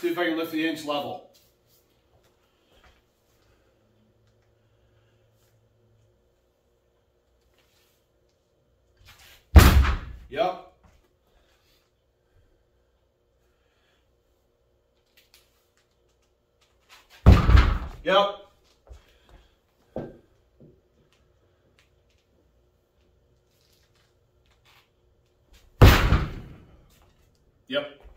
See if I can lift the inch level. Yep. Yep. Yep.